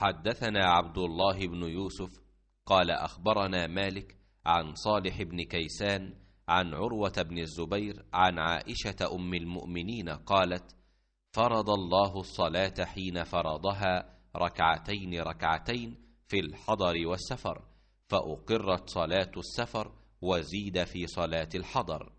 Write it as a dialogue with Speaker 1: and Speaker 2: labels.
Speaker 1: حدثنا عبد الله بن يوسف قال أخبرنا مالك عن صالح بن كيسان عن عروة بن الزبير عن عائشة أم المؤمنين قالت فرض الله الصلاة حين فرضها ركعتين ركعتين في الحضر والسفر فأقرت صلاة السفر وزيد في صلاة الحضر.